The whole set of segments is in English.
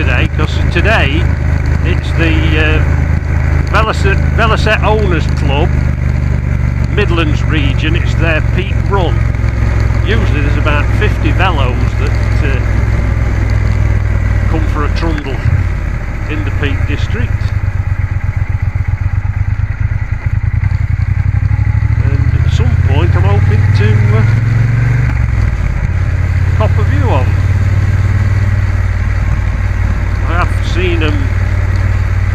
today because today it's the uh, Velocette, Owners Club Midlands region, it's their peak run. Usually there's about 50 velos that uh, come for a trundle in the Peak District. And at some point I'm hoping to uh, cop a view of them. I have seen them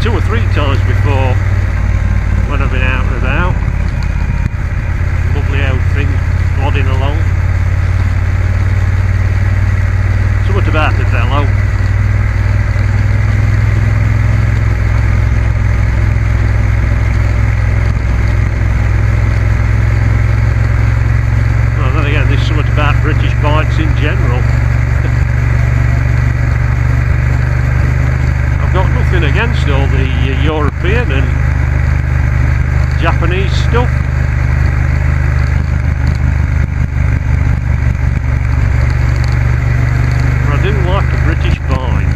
two or three times before when I've been out and about. Lovely old thing plodding along. So what about it, fellow? Well, then again, there's something about British bikes in general. I've got nothing against all the uh, European and Japanese stuff. But I do like a British bike.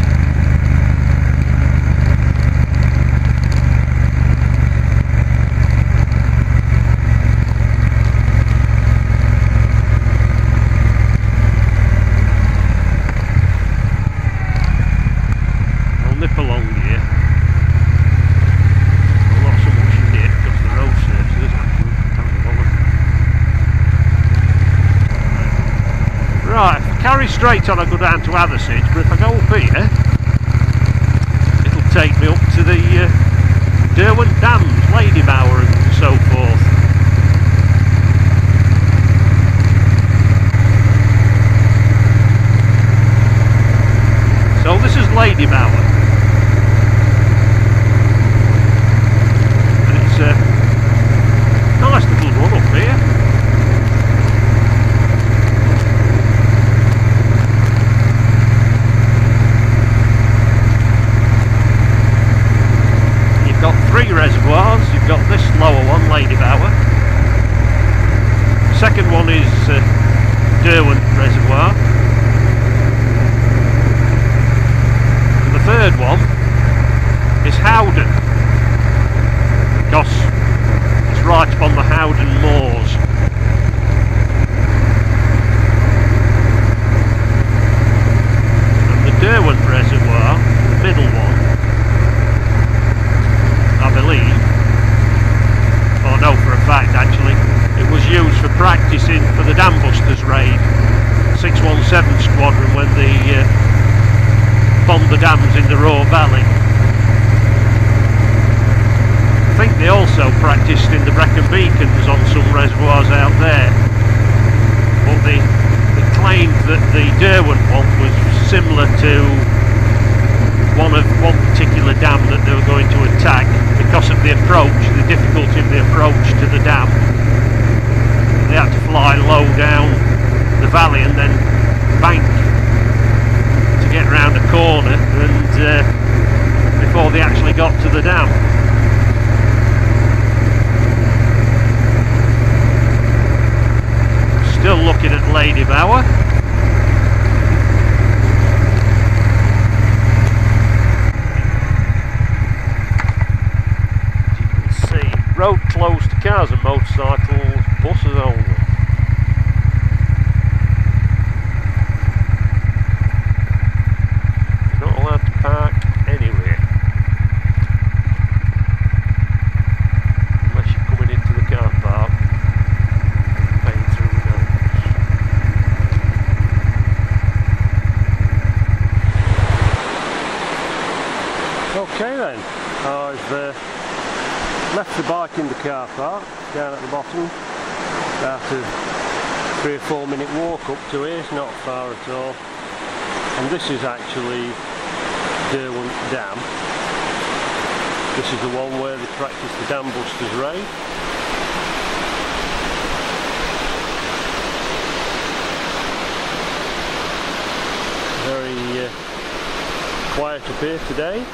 I'll nip along here. Well, not so much in here because the road surface is actually can't be bothered. Right, if I carry straight on I go down to Athersage, but if I go up here, it'll take me up to the uh, Derwent Dams, Ladybower and so forth. So this is Ladybower. And it's a nice little run up here. You've got three reservoirs. You've got this lower one, Ladybower. Second one is uh, Derwent Reservoir. And the third one is Howden. Because it's right upon the Howden Moors. And the Derwent Reservoir, the middle one, I believe, or no for a fact actually, it was used for practicing for the Dam Busters raid, 617 Squadron when they uh, bombed the dams in the Ruhr Valley. I think they also practiced in the Brecon Beacons on some reservoirs out there. But they, they claimed that the Derwent one was similar to one of one particular dam that they were going to attack because of the approach, the difficulty of the approach to the dam. They had to fly low down the valley and then bank get round a corner and uh, before they actually got to the dam. Still looking at Ladybower. As you can see, road closed to cars and motorcycles, buses only. You're not allowed to park anywhere. Unless you're coming into the car park, paying through the nose. Okay then, I've uh, left the bike in the car down at the bottom. About a three or four minute walk up to here, it's not far at all. And this is actually Derwent Dam. This is the one where they practice the Dam Busters raid. Very uh, quiet up here today.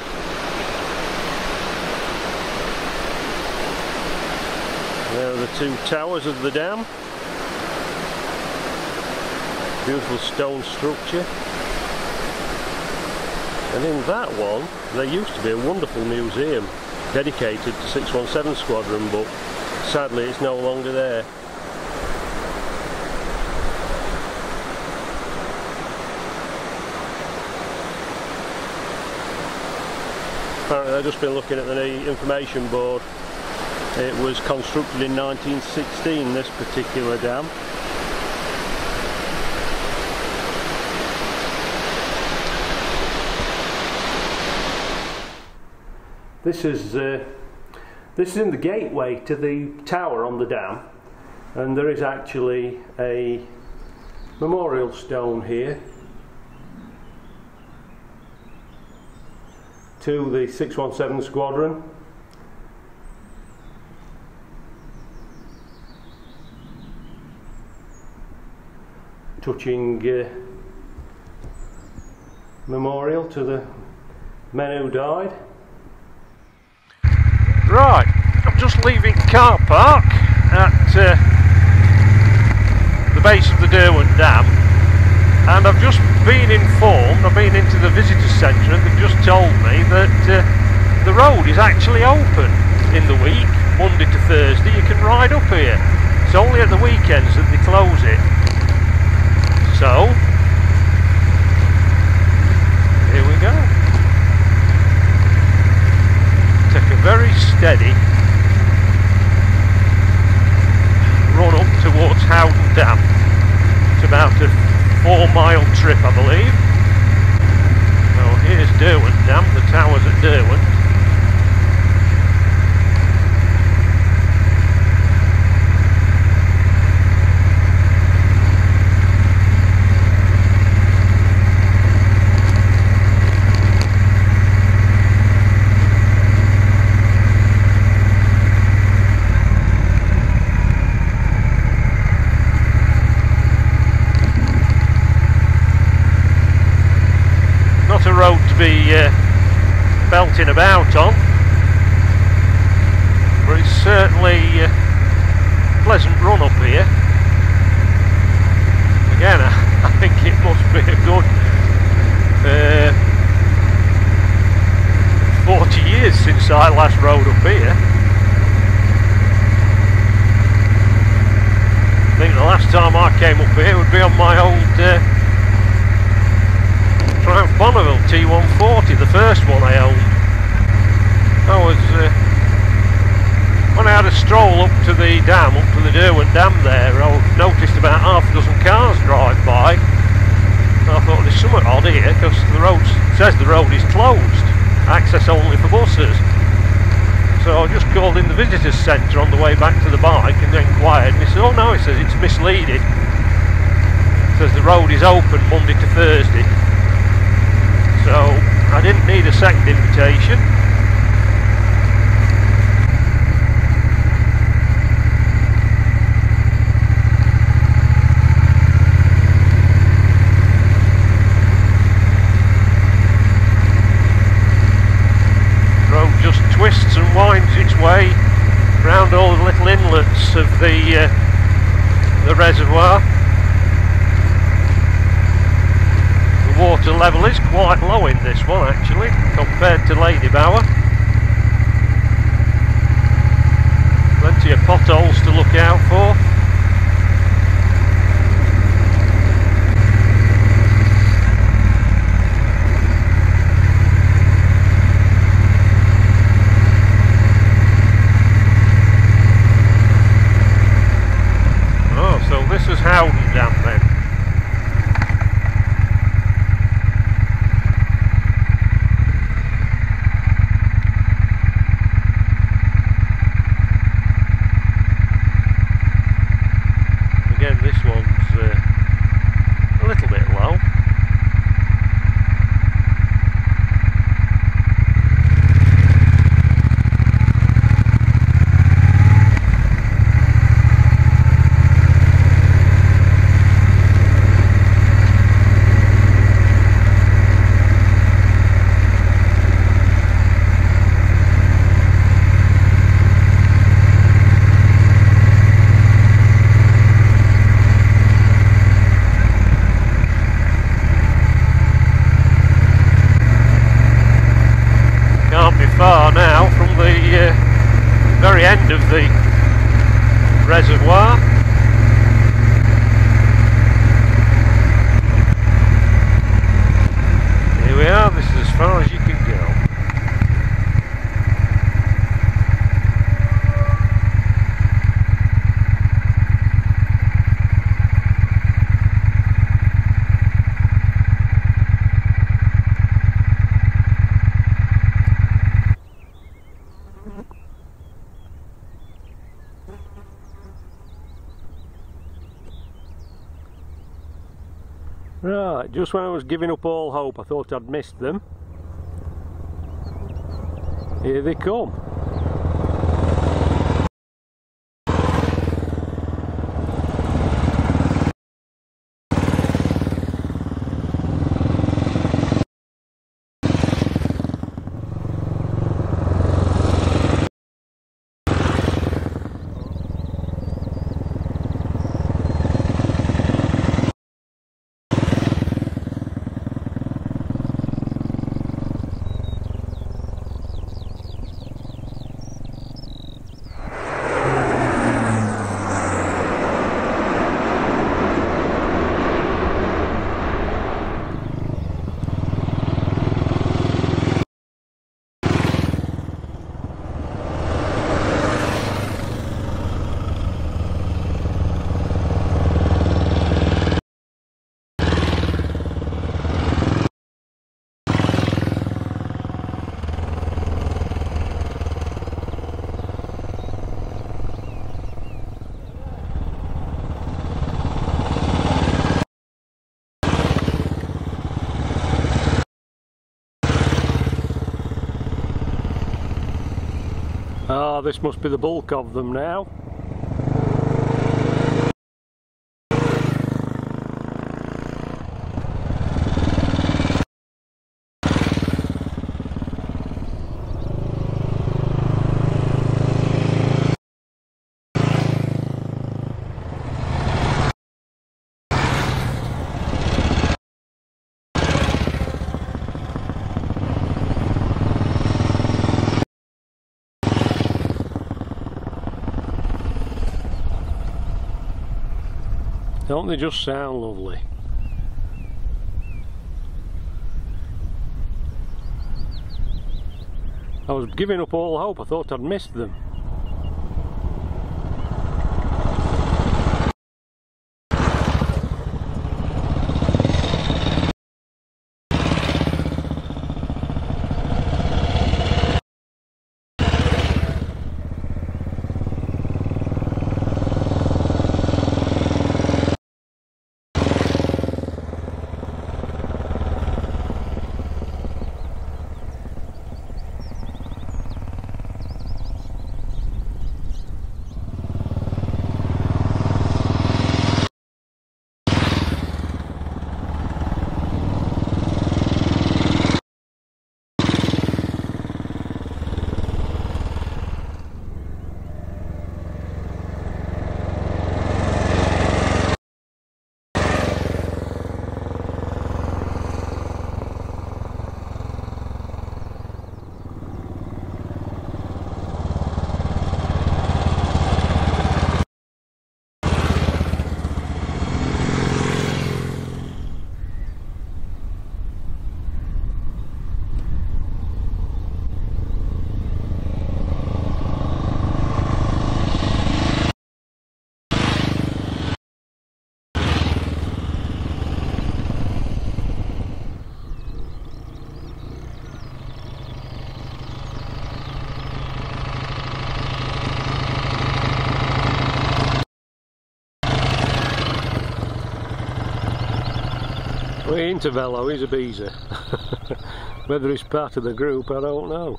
There are the two towers of the dam. beautiful stone structure. And in that one, there used to be a wonderful museum dedicated to 617 Squadron, but sadly it's no longer there. Apparently I've just been looking at the information board. It was constructed in 1916, this particular dam. This is uh, this is in the gateway to the tower on the dam, and there is actually a memorial stone here to the 617 squadron. Touching uh, memorial to the men who died. Right, I'm just leaving car park at uh, the base of the Derwent Dam and I've just been informed, I've been into the visitor centre and they've just told me that uh, the road is actually open in the week, Monday to Thursday, you can ride up here. It's only at the weekends that they close it. So, here we go. very steady run up towards Howden Dam. It's about a four mile trip I believe. Well here's Derwent Dam, the towers at Derwent. be uh, belting about on but it's certainly a uh, pleasant run up here again I, think it must be a good uh, 40 I last road up here I think the last time I came up here would be on my old uh, Triumph Bonneville T140, the first one I owned. I was, uh, when I had a stroll up to the dam, up to the Derwent Dam there, I noticed about half a dozen cars drive by. I thought there's something odd here because the road says the road is closed, access only for buses. So I just called in the visitors centre on the way back to the bike and inquired and he said, oh no, he says it's misleading. It says the road is open Monday to Thursday so I didn't need a second invitation. road just twists and winds its way around all the little inlets of the uh, the reservoir. The water level is quite low in this one actually compared to Ladybower. Plenty of potholes to look out for. reservoir. Right, just when I was giving up all hope, I thought I'd missed them. Here they come. Ah, this must be the bulk of them now. Don't they just sound lovely? I was giving up all hope, I thought I'd missed them. We're into Velo, he's a beezer. Whether he's part of the group, I don't know.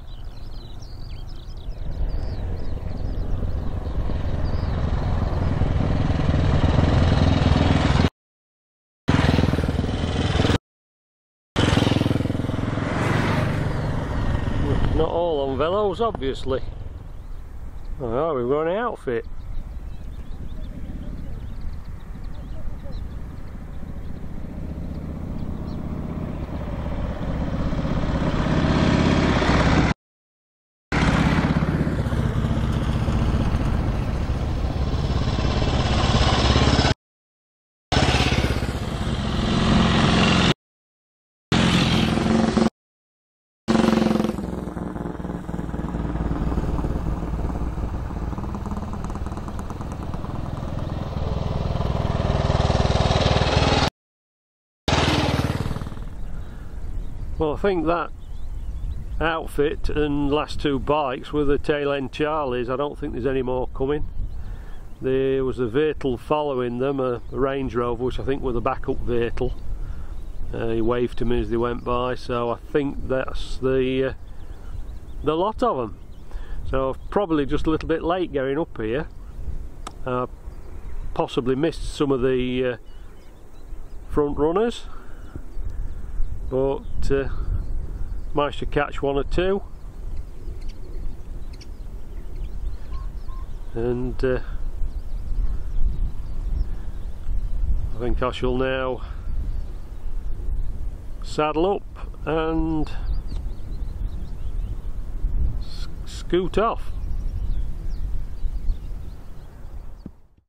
Not all on Velos, obviously. Oh, we've got an outfit. Well, I think that outfit and last two bikes were the tail end Charlies. I don't think there's any more coming. There was a vehicle following them, a Range Rover, which I think were the backup vehicle. Uh, he waved to me as they went by, so I think that's the uh, the lot of them. So probably just a little bit late going up here. Uh, possibly missed some of the uh, front runners, but uh, managed to catch one or two. And uh, I think I shall now saddle up and scoot off.